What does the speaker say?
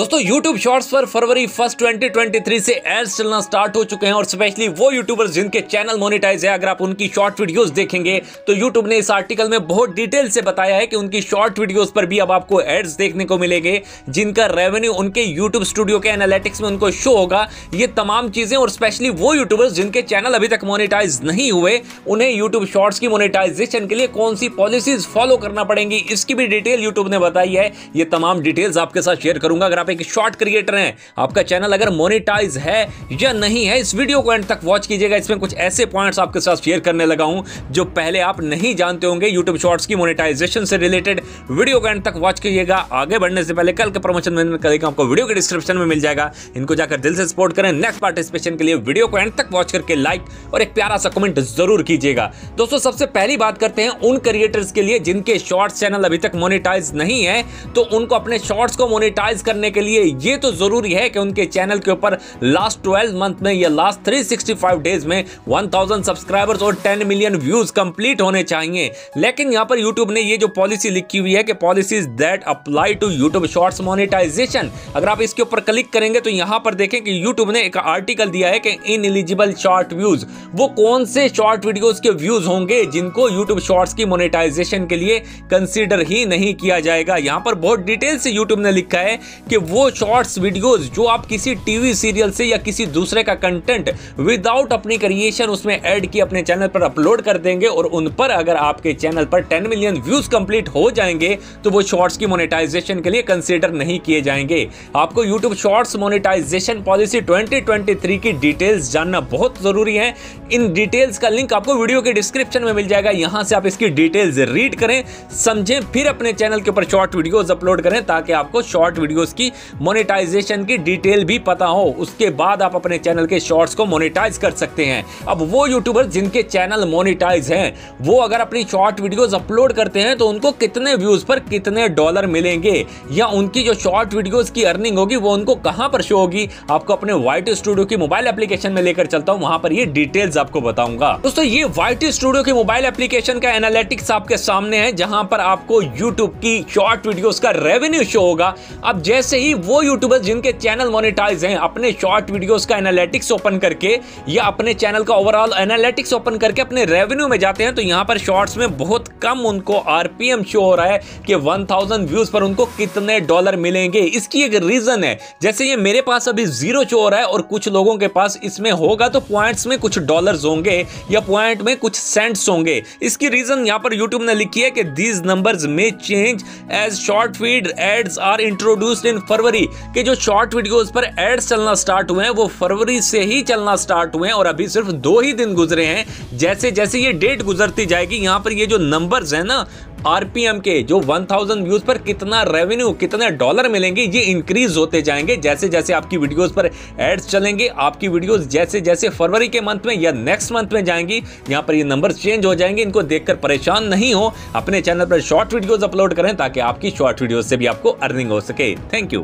दोस्तों, YouTube shorts पर फरवरी first 2023 से एड्स चलना स्टार्ट हो चुके हैं और स्पेशली वो यूट्यूबर्स जिनके चैनल मोनेटाइज है, अगर आप उनकी शॉर्ट वीडियोस देखेंगे तो YouTube ने इस आर्टिकल में बहुत डिटेल से बताया है कि उनकी शॉर्ट वीडियोस पर भी अब आपको एड्स देखने को मिलेंगे, जिनका रेवेन्यू उनके यूट्यूब स्टूडियो के एनालिटिक्स में उनको शो होगा। ये तमाम चीज़ें और स्पेशली वो यूट्यूबर्स जिनके चैनल अभी तक मोनिटाइज नहीं हुए, उन्हें यूट्यूब शॉर्ट्स की मोनिटाइजेशन के लिए कौन सी पॉलिसीज़ फॉलो करना पड़ेंगी, इसकी भी डिटेल यूट्यूब ने बताई है। ये तमाम डिटेल्स आपके साथ शेयर करूँगा। अगर आप एक शॉर्ट क्रिएटर हैं। आपका चैनल अगर मोनेटाइज है या नहीं है, इस वीडियो को एंड तक वॉच कीजिएगा। इसमें कुछ ऐसे पॉइंट्स आपके साथ शेयर करने लगा हूँ, जो पहले आप नहीं जानते होंगे। यूट्यूब शॉर्ट्स की मोनेटाइजेशन से रिलेटेड वीडियो को एंड तक वॉच कीजिएगा। आगे बढ़ने से पहले कल का प्रमोशन मैंने करेगा आपको वीडियो के डिस्क्रिप्शन में मिल जाएगा। इनको जाकर दिल से सपोर्ट करें। नेक्स्ट पार्टिसिपेशन के लिए वीडियो को एंड तक वॉच करके लाइक और एक प्यारा सा कमेंट ज़रूर कीजिएगा। दोस्तों, सबसे पहली बात करते हैं उन क्रिएटर्स के लिए जिनके शॉर्ट्स चैनल अभी तक मोनेटाइज नहीं है तो उनको अपने शॉर्ट्स को मोनेटाइज करने के लिए ये तो ज़रूरी है कि उनके चैनल के ऊपर लास्ट 12 मंथ में या लास्ट 365 डेज़ में 1000 सब्सक्राइबर्स और 10 मिलियन व्यूज़ कंप्लीट होने चाहिए। लेकिन यहाँ पर यूट्यूब ने ये जो पॉलिसी लिखी हुई है कि policies that apply to YouTube shorts monetization अगर आप इसके ऊपर क्लिक करेंगे तो यहाँ पर देखें कि यूट्यूब ने एक आर्टिकल दिया है कि इन एलिजिबल शॉर्ट व्यूज़ वो कौन से शॉर्ट वीडियोज़ के व्यूज़ होंगे जिनको यूट्यूब शॉर्ट्स की मोनेटाइजेशन के लिए कंसिडर ही नहीं किया जाएगा। यहाँ पर बहुत डिटेल से यूट्यूब ने लिखा है कि वो शॉर्ट्स वीडियोस जो आप किसी टीवी सीरियल से या किसी दूसरे का कंटेंट विदाउट अपनी क्रिएशन उसमें ऐड की अपने चैनल पर अपलोड कर देंगे और उन पर अगर आपके चैनल पर 10 मिलियन व्यूज़ कंप्लीट हो जाएँगे तो वो शॉर्ट्स की मोनेटाइजेशन के लिए कंसिडर नहीं किए जाएँगे। आपको यूट्यूब शॉर्ट्स मोनेटाइजेशन पॉलिसी 2023 की डिटेल्स जानना बहुत ज़रूरी है। इन डिटेल्स का लिंक आपको वीडियो के डिस्क्रिप्शन में मिल जाएगा। यहाँ से आप इसकी डिटेल्स रीड करें, समझें, फिर अपने चैनल के ऊपर शॉर्ट वीडियोस अपलोड करें ताकि आपको शॉर्ट वीडियोस की मोनेटाइजेशन की डिटेल भी पता हो, उसके बाद आप अपने चैनल के शॉर्ट्स को मोनेटाइज कर सकते हैं। अब वो यूट्यूबर जिनके चैनल मोनेटाइज हैं, वो अगर अपनी शॉर्ट वीडियोस अपलोड करते हैं तो उनको कितने व्यूज़ पर कितने डॉलर मिलेंगे? या उनकी जो शॉर्ट वीडियोस की अर्निंग होगी, वो उनको कहाँ पर शो होगी? आपको अपने व्हाइट स्टूडियो की मोबाइल एप्लीकेशन में लेकर चलता हूँ, वहाँ पर ये डिटेल्स आपको बताऊँगा। दोस्तों, ये व्हाइट स्टूडियो की मोबाइल एप्लीकेशन का एनालिटिक्स आपके सामने है, जहाँ पर आपको यूट्यूब की शॉर्ट वीडियोस का रेवेन्यू शो होगा। अब जैसे ही वो यूट्यूबर्स जिनके चैनल मोनिटाइज हैं, अपने शॉर्ट वीडियोस का एनालिटिक्स ओपन करके या अपने चैनल का ओवरऑल एनालिटिक्स ओपन करके अपने रेवेन्यू में जाते हैं तो यहाँ पर शॉर्ट्स में बहुत कम उनको आरपीएम शो हो रहा है कि 1000 व्यूज़ पर उनको कितने डॉलर मिलेंगे। इसकी एक रीजन है, जैसे ये मेरे पास अभी ज़ीरो शो हो रहा है और कुछ लोगों के पास इसमें होगा तो पॉइंट्स में कुछ डॉलर्स होंगे या पॉइंट में कुछ सेंट्स होंगे। इसकी रीजन यहाँ पर यूट्यूब ने लिखी है कि दीज नंबर्स में change as short feed ads are introduced in February के जो शॉर्ट वीडियोस पर एड्स चलना स्टार्ट हुए हैं, वो फरवरी से ही चलना स्टार्ट हुए हैं और अभी सिर्फ़ दो ही दिन गुजरे हैं। जैसे जैसे ये डेट गुजरती जाएगी, यहाँ पर ये जो नंबर्स हैं ना आरपीएम के, जो 1000 व्यूज़ पर कितना रेवेन्यू कितने डॉलर मिलेंगे, ये इंक्रीज होते जाएँगे। जैसे जैसे आपकी वीडियोस पर एड्स चलेंगे, आपकी वीडियोस जैसे जैसे फरवरी के मंथ में या नेक्स्ट मंथ में जाएँगी, यहाँ पर ये नंबर्स चेंज हो जाएँगे। इनको देखकर परेशान नहीं हो। अपने चैनल पर शॉर्ट वीडियोस अपलोड करें ताकि आपकी शॉर्ट वीडियोस से भी आपको अर्निंग हो सके। Thank you